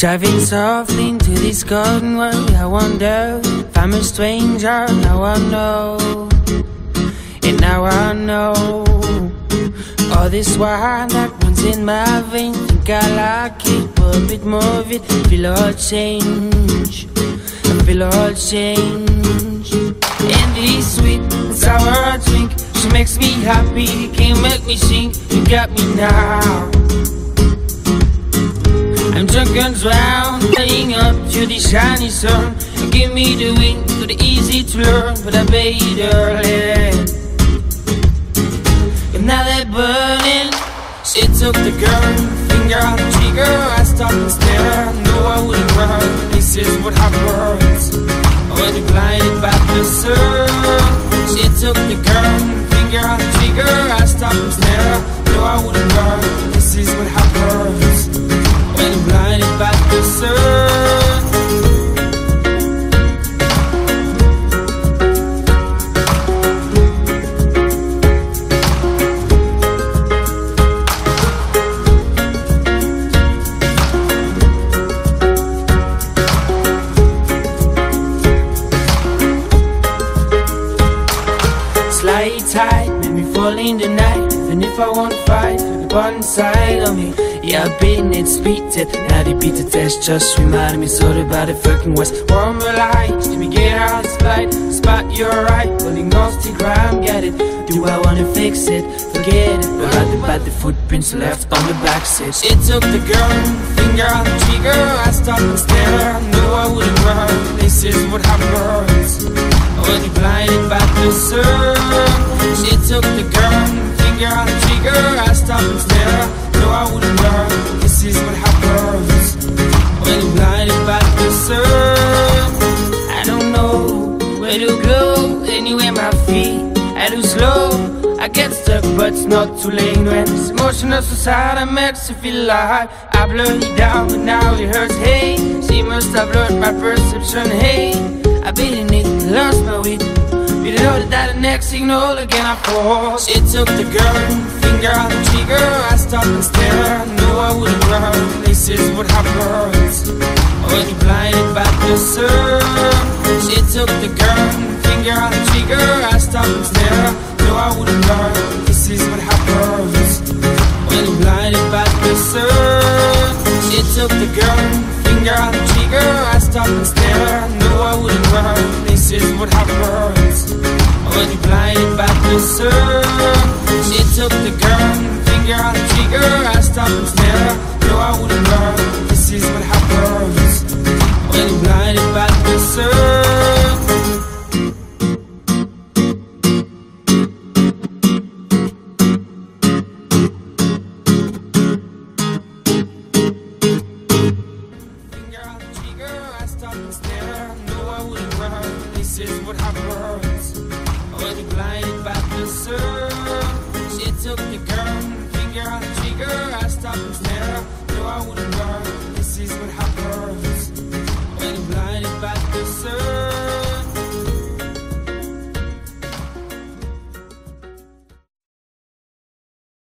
Driving softly into this golden world, I wonder if I'm a stranger. Now I know, and now I know all this wine that runs in my veins. Think I like it, but a bit more of it. Feel all change, I feel all change. And this sweet and sour drink, she makes me happy, can't make me sing. You got me now. And drowned, playing up to the shiny sun. Give me the wind to the easy to learn, but I paid early. And now they're burning. She took the gun, finger on the trigger. I stopped and stared. No, I wouldn't run. This is what happens when you're blinded by the sun. She took the gun, finger on the trigger. I stopped and stared. In the night. Even if I won't fight, look one side of me. Yeah, I've been it, speed it. Now they beat the test, just remind me sort about the fucking west. Warm the lights, let me get out this flight. Spot you're right, holding nasty crime, get it. Do I wanna fix it? Forget it. But I about the footprints left on the back seat. It took the girl, finger on the trigger. I stopped and stared. No, I wouldn't run. This is what happens when you're blinded by the sun. And stared. No, I wouldn't run. This is what happens when you're blinded by the sun. I don't know where to go, anywhere my feet. I do slow. I get stuck, but it's not too late when this emotional society makes you feel alive. I blurred it down, but now it hurts. Hey, she must have learned my perception. Hey, I've been in it, lost my way. You know that the next signal again I fall. She took the gun, finger on the trigger. I stopped and stared. No, I wouldn't run. This is what happens when you're blinded by the sun. She took the gun, finger on the trigger. I stopped and stared. No, I wouldn't run. This is what happens when you're blinded by the sun. She took the gun, finger on the trigger. I stopped and stared. No, I wouldn't run. This is what happens when you're blinded by the sun. She took the gun, finger on the trigger. I stopped and stared. No, I wouldn't run. This is what happens when you're blinded by the sun. Finger on the trigger, I stopped and stared. No, I wouldn't run. This is what happens by. She took the gun, finger on the trigger. I stopped and stared. No, I wouldn't run. This is what.